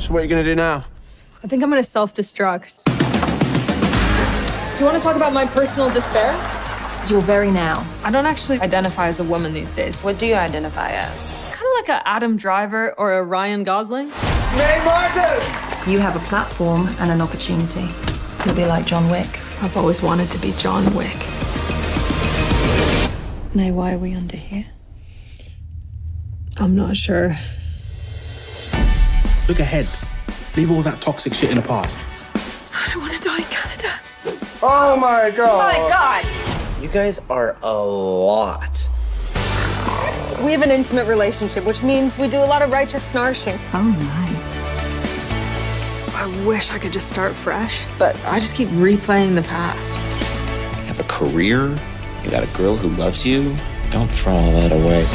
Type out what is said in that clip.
So what are you gonna do now? I think I'm gonna self-destruct. Do you want to talk about my personal despair? Your very now. I don't actually identify as a woman these days. What do you identify as? Kind of like a Adam Driver or a Ryan Gosling. Mae Martin! You have a platform and an opportunity. You'll be like John Wick. I've always wanted to be John Wick. Mae, why are we under here? I'm not sure. Look ahead. Leave all that toxic shit in the past. I don't want to die in Canada. Oh my god! Oh my God! You guys are a lot. We have an intimate relationship, which means we do a lot of righteous snarshing. Oh my. I wish I could just start fresh, but I just keep replaying the past. You have a career. You got a girl who loves you. Don't throw all that away.